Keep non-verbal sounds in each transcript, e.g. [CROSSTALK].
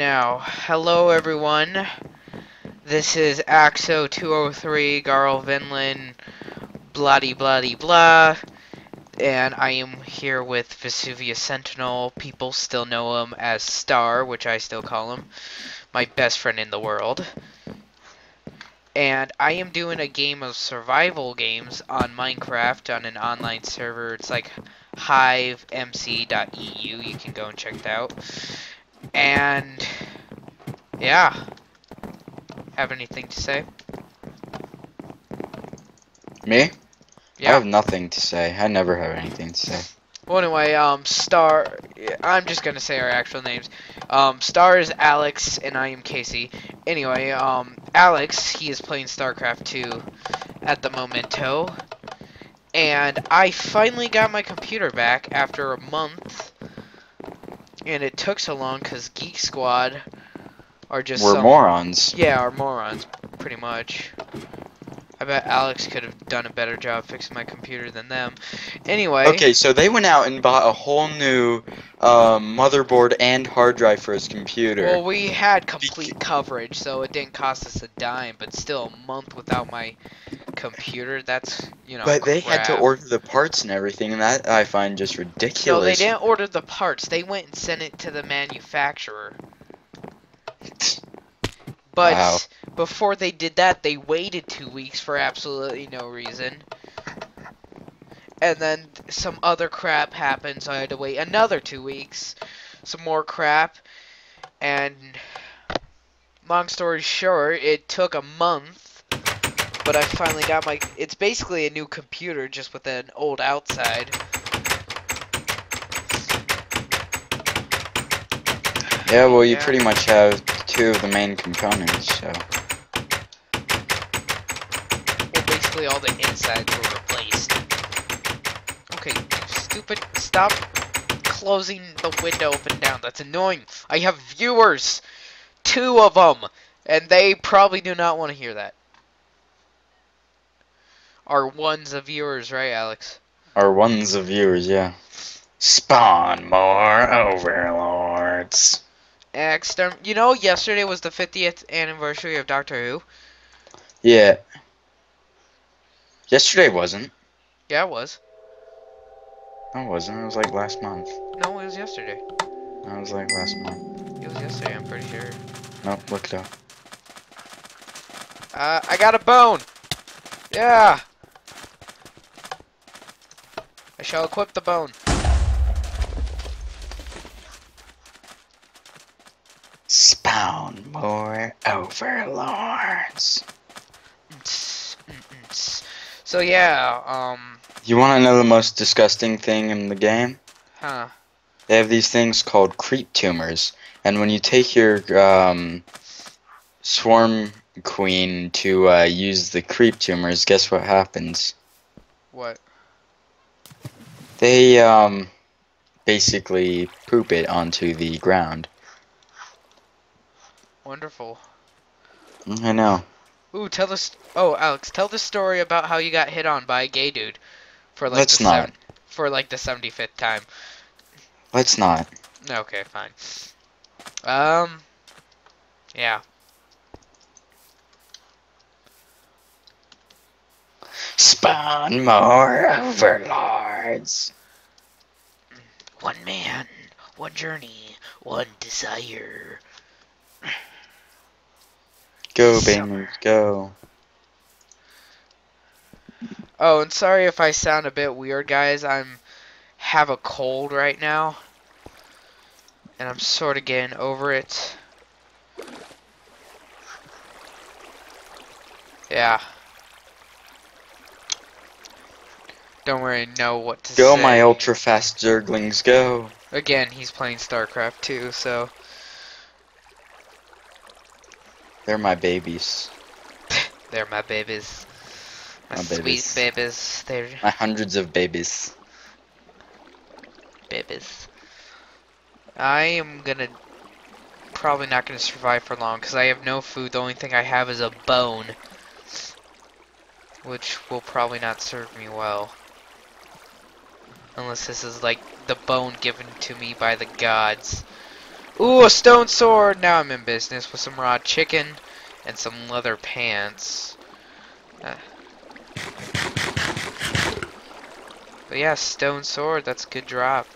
Now, hello everyone. This is Axo203, Garl Vinland, bloody bloody blah. And I am here with Vesuvius Sentinel. People still know him as Star, which I still call him. My best friend in the world. And I am doing a game of survival games on Minecraft on an online server. It's like hivemc.eu. You can go and check it out. And yeah. Have anything to say? Me? Yeah. I have nothing to say. I never have anything to say. Well, anyway, um, Star. I'm just gonna say our actual names. Um, Star is Alex, and I am Casey. Anyway, um, Alex, he is playing StarCraft 2 at the momento, and I finally got my computer back after a month, and it took so long because Geek Squad are just We're some- morons. Yeah, are morons, pretty much. I bet Alex could have done a better job fixing my computer than them. Anyway. Okay, so they went out and bought a whole new um, motherboard and hard drive for his computer. Well, we had complete coverage, so it didn't cost us a dime. But still, a month without my computer, that's, you know, but they had to order the parts and everything, and that I find just ridiculous. No, they didn't order the parts. They went and sent it to the manufacturer. But Wow. before they did that, they waited two weeks for absolutely no reason. And then some other crap happened, so I had to wait another two weeks. Some more crap. And long story short, it took a month. But I finally got my. It's basically a new computer, just with an old outside. Yeah, well, you Yeah. pretty much have two of the main components, so. Well, basically all the insides were replaced. Okay, stupid, stop closing the window up and down. That's annoying. I have viewers, two of them, and they probably do not want to hear that. Are ones of viewers, right, Alex? Or ones of viewers, yeah. Spawn more overlords. Exterm. You know, yesterday was the 50th anniversary of Doctor Who. Yeah. Yesterday wasn't. Yeah, it was. No, it wasn't. It was like last month. No, it was yesterday. That was like last month. It was yesterday. I'm pretty sure. Nope, look it up. Uh, I got a bone. Yeah. I shall equip the bone. Spawn more overlords. So yeah, um, You want to know the most disgusting thing in the game? huh? They have these things called creep tumors, and when you take your um, swarm queen to uh, use the creep tumors, guess what happens? What? They um, basically poop it onto the ground. Wonderful. I know. Ooh, tell us. Oh, Alex, tell the story about how you got hit on by a gay dude for like Let's the not. seven- for like the seventy fifth time. Let's not. Okay, fine. Um, yeah. Spawn more overlords. One man, one journey, one desire. Go, Summer. Go. Oh, and sorry if I sound a bit weird, guys. I'm have a cold right now, and I'm sort of getting over it. Yeah. Don't really know what to Go, say. Go my ultra fast zerglings, go. Again, he's playing StarCraft 2, so They're my babies. [LAUGHS] they're my babies. My, My sweet babies. babies. They're My hundreds of babies. babies. I am gonna probably not gonna survive for long because I have no food. The only thing I have is a bone, which will probably not serve me well. Unless this is like the bone given to me by the gods. Ooh, a stone sword! Now I'm in business with some raw chicken and some leather pants. Uh. But yeah, stone sword, that's a good drop.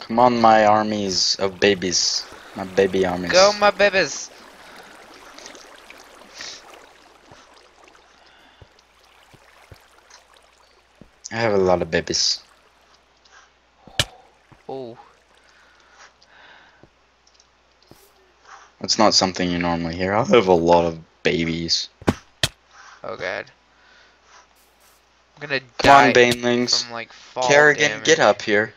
Come on, my armies of babies. My baby armies. Go, my babies! I have a lot of babies. Oh, That's not something you normally hear. I have a lot of babies. oh god. I'm gonna Come die on, banelings. from like fall Kerrigan, damage. get up here.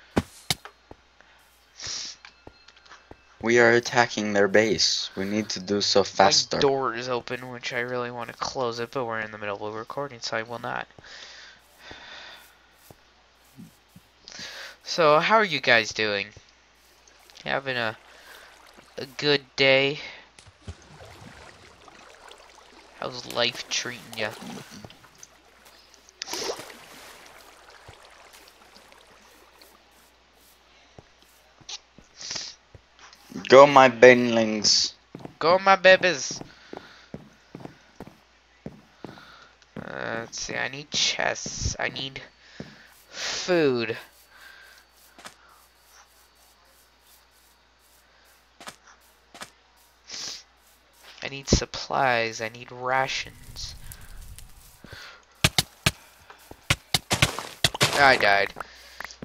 We are attacking their base. We need to do so faster. My door is open, which I really want to close it, but we're in the middle of a recording, so I will not. So, how are you guys doing? Having a a good day? How's life treating you? Go, my banelings. Go, my babies! Uh, let's see, I need chests. I need food. Need supplies. I need rations. I died.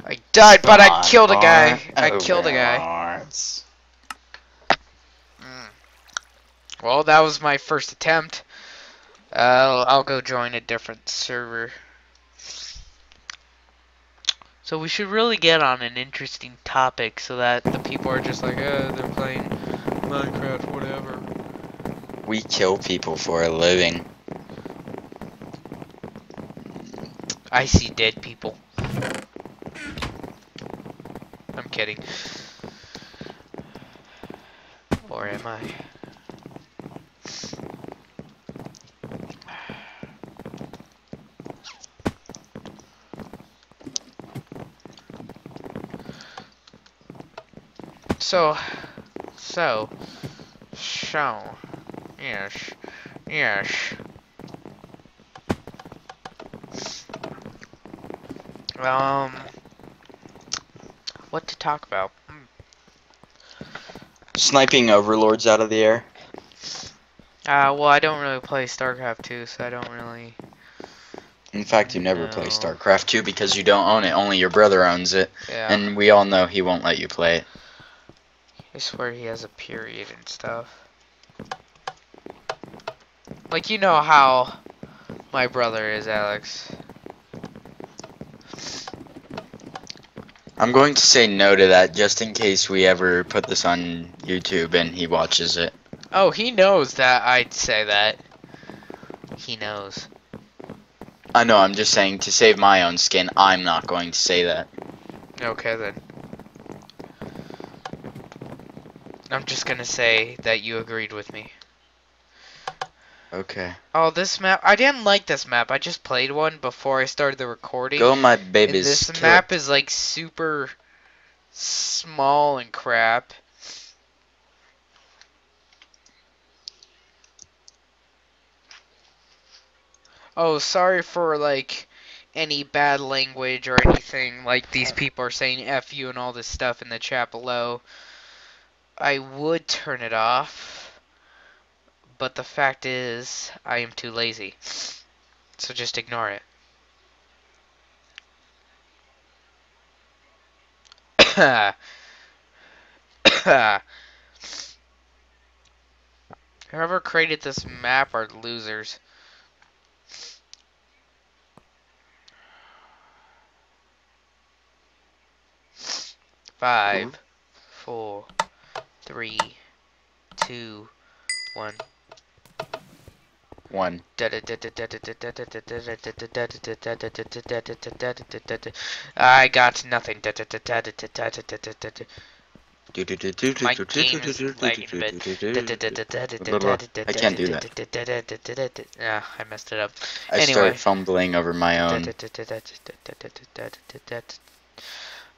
I died, but I killed a guy. I killed a guy. Mm. Well, that was my first attempt. Uh, I'll go join a different server. So we should really get on an interesting topic so that the people are just like, oh, they're playing Minecraft, whatever. We kill people for a living. I see dead people. I'm kidding. Or am I? So, so, so, yes, yes. Um, what to talk about? Sniping overlords out of the air. Uh, well, I don't really play StarCraft 2, so I don't really. In fact, you never play StarCraft 2 because you don't own it. Only your brother owns it. Yeah. And we all know he won't let you play it. I swear he has a period and stuff. Like, you know how my brother is, Alex. I'm going to say no to that just in case we ever put this on YouTube and he watches it. Oh, he knows that I'd say that. He knows. I know, I'm just saying to save my own skin, I'm not going to say that. Okay, then. I'm just gonna say that you agreed with me. Okay. Oh, this map. I didn't like this map. I just played one before I started the recording. Go my and babies. this kill map it. is like super small and crap. Oh, sorry for like any bad language or anything like these people are saying F you and all this stuff in the chat below. I would turn it off, but the fact is I am too lazy. So just ignore it. [COUGHS] Whoever created this map are losers. Five, four, three, two, one. One. I got nothing. My game is lagging a bit. I can't do that. Yeah, I messed it up. I Anyway. start fumbling over my own.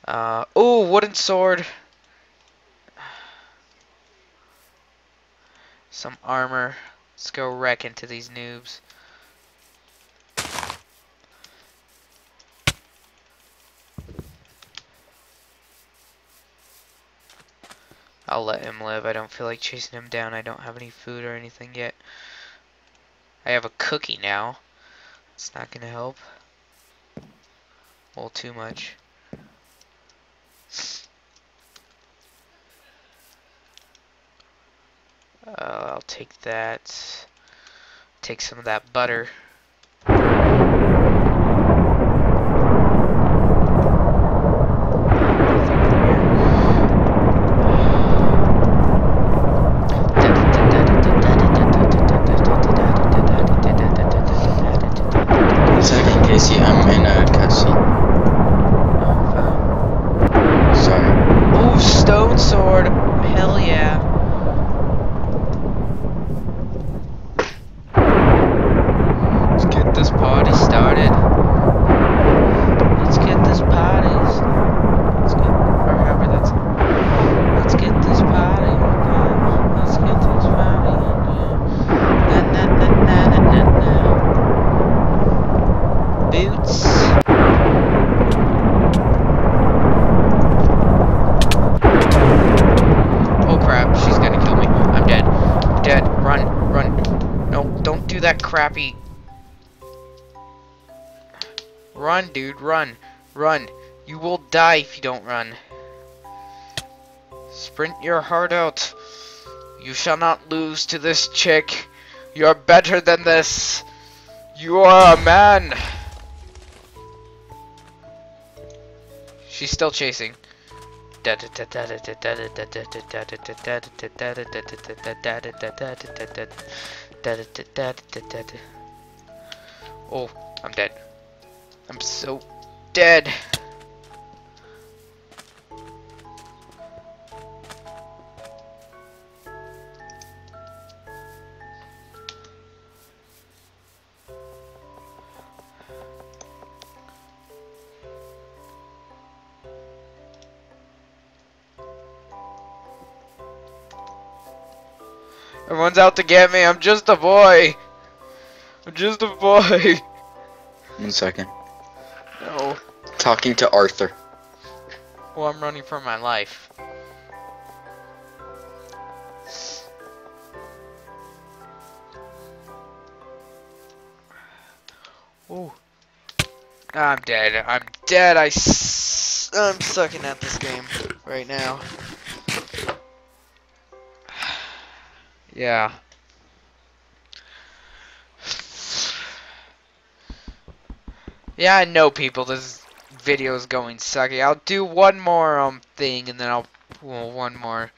Uh, oh, wooden sword. Some armor. Let's go wreck into these noobs. I'll let him live. I don't feel like chasing him down. I don't have any food or anything yet. I have a cookie now. It's not gonna help. Well, too much. Uh, I'll take that. Take some of that butter. Dude, run. Run. You will die if you don't run. Sprint your heart out. You shall not lose to this chick. You're better than this. You are a man. She's still chasing. Oh, I'm dead. I'm so dead. Everyone's out to get me. I'm just a boy. I'm just a boy. One second. Talking to Arthur. Well, I'm running for my life. Oh, I'm dead. I'm dead. I s I'm sucking at this game right now. [SIGHS] yeah. Yeah, I know people. This video is going sucky. I'll do one more um thing and then I'll well, one more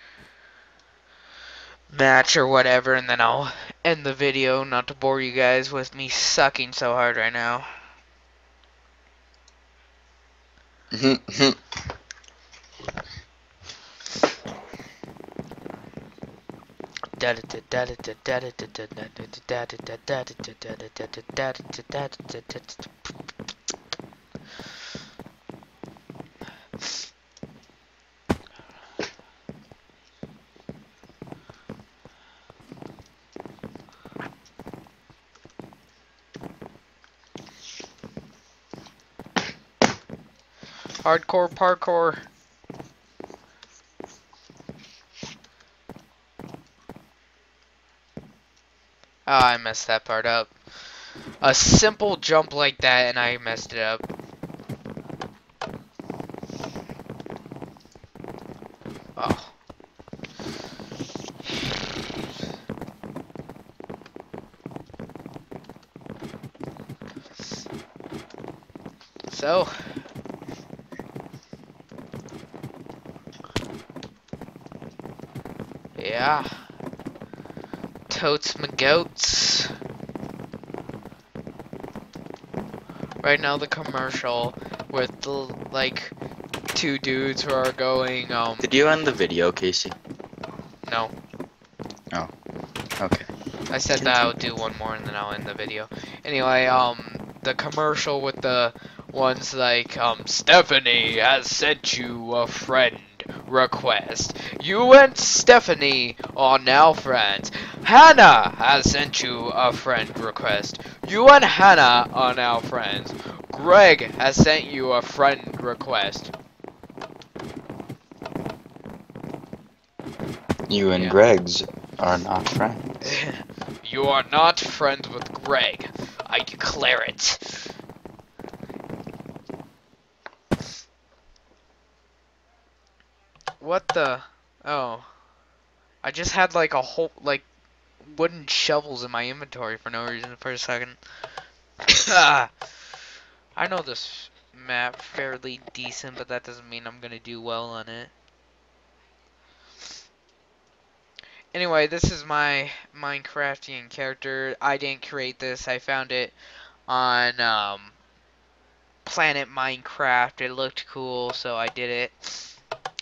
match or whatever and then I'll end the video not to bore you guys with me sucking so hard right now. [LAUGHS] [LAUGHS] Hardcore parkour. Ah, I messed that part up. A simple jump like that and I messed it up. Oh. So, yeah. Totes my goats. Right now the commercial with the like two dudes who are going, um, Did you end the video, Casey? no. Okay. I said that I would do one more and then I'll end the video. Anyway, um, the commercial with the ones like, um, Stephanie has sent you a friend request. You and Stephanie are now friends. Hannah has sent you a friend request. You and Hannah are now friends. Greg has sent you a friend request. You and Yeah. Greg's are not friends. [LAUGHS] you are not friends with Greg. I declare it. What the? Oh. I just had like a whole, like, wooden shovels in my inventory for no reason for a second. [COUGHS] I know this map fairly decent, but that doesn't mean I'm gonna do well on it. Anyway, this is my Minecraftian character. I didn't create this. I found it on um, Planet Minecraft. It looked cool, so I did it.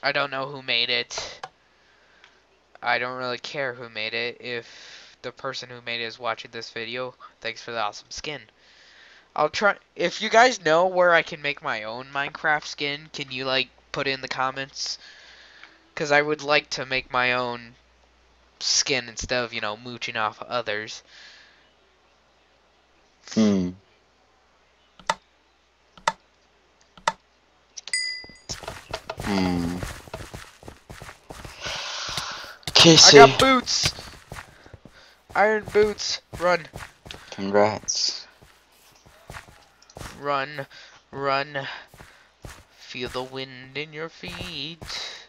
I don't know who made it. I don't really care who made it. If the person who made it is watching this video, thanks for the awesome skin. I'll try. If you guys know where I can make my own Minecraft skin, can you like put in the comments? Because I would like to make my own skin instead of you know mooching off others. Hmm. Hmm. I got boots. Iron boots. Run, congrats. run, run. Feel the wind in your feet.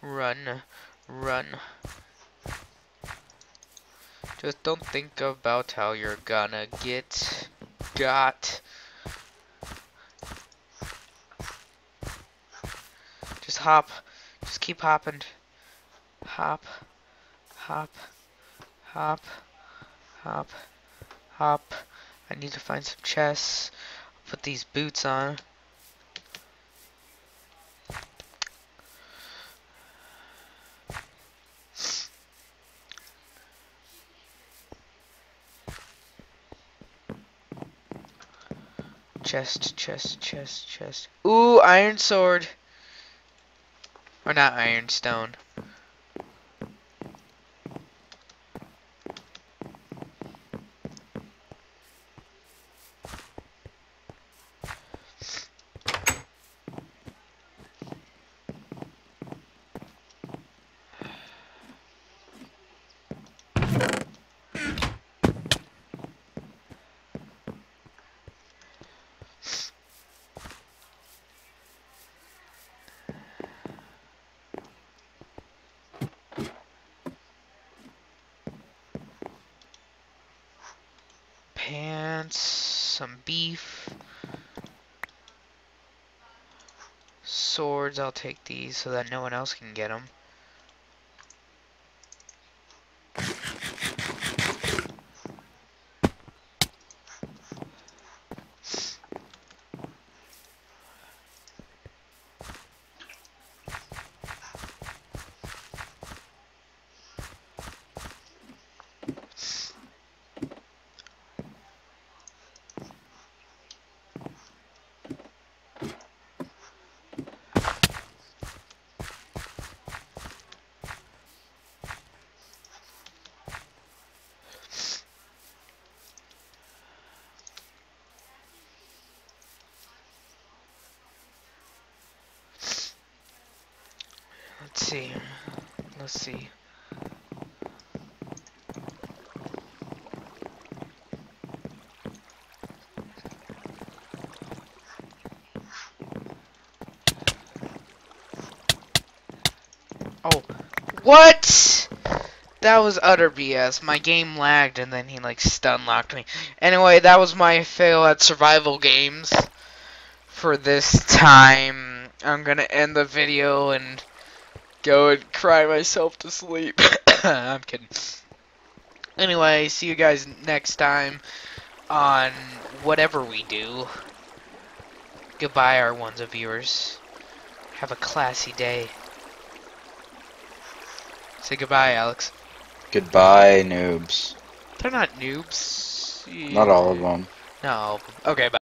Run, run. Just don't think about how you're gonna get got. Just hop. Just keep hopping. Hop. Hop. Hop. Hop. Hop. I need to find some chests. Put these boots on. Chest, chest, chest, chest. Ooh, iron sword. Or not iron stone. Pants, some beef. Swords, I'll take these so that no one else can get them. Let's see. Let's see. Oh, what? That was utter BS. My game lagged and then he like stun locked me. Anyway, that was my fail at survival games for this time. I'm gonna end the video and go and cry myself to sleep. [COUGHS] I'm kidding. Anyway, see you guys next time on whatever we do. Goodbye, our ones of viewers. Have a classy day. Say goodbye, Alex. Goodbye, noobs. They're not noobs. Not all of them. No. Okay, bye.